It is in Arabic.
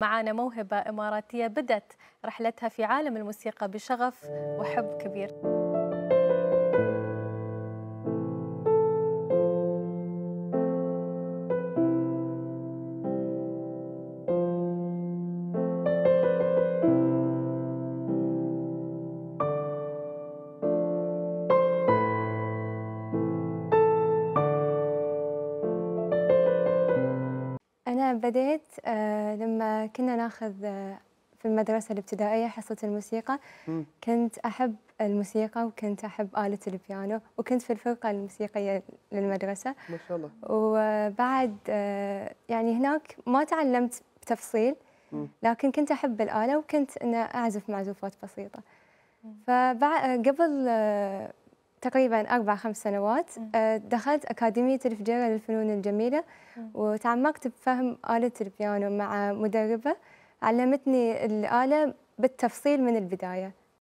معانا موهبة إماراتية بدت رحلتها في عالم الموسيقى بشغف وحب كبير. أنا بديت آه، لما كنا ناخذ آه، في المدرسة الابتدائية حصة الموسيقى. مم. كنت أحب الموسيقى وكنت أحب آلة البيانو وكنت في الفرقة الموسيقية للمدرسة. ما شاء الله. وبعد آه، يعني هناك ما تعلمت بتفصيل. لكن كنت أحب الآلة وكنت أنا أعزف معزوفات بسيطة. فبعد قبل آه، تقريبا أربع خمس سنوات. آه، دخلت أكاديمية الفجيرة للفنون الجميلة. وتعمقت بفهم آلة البيانو مع مدربة علمتني الآلة بالتفصيل من البداية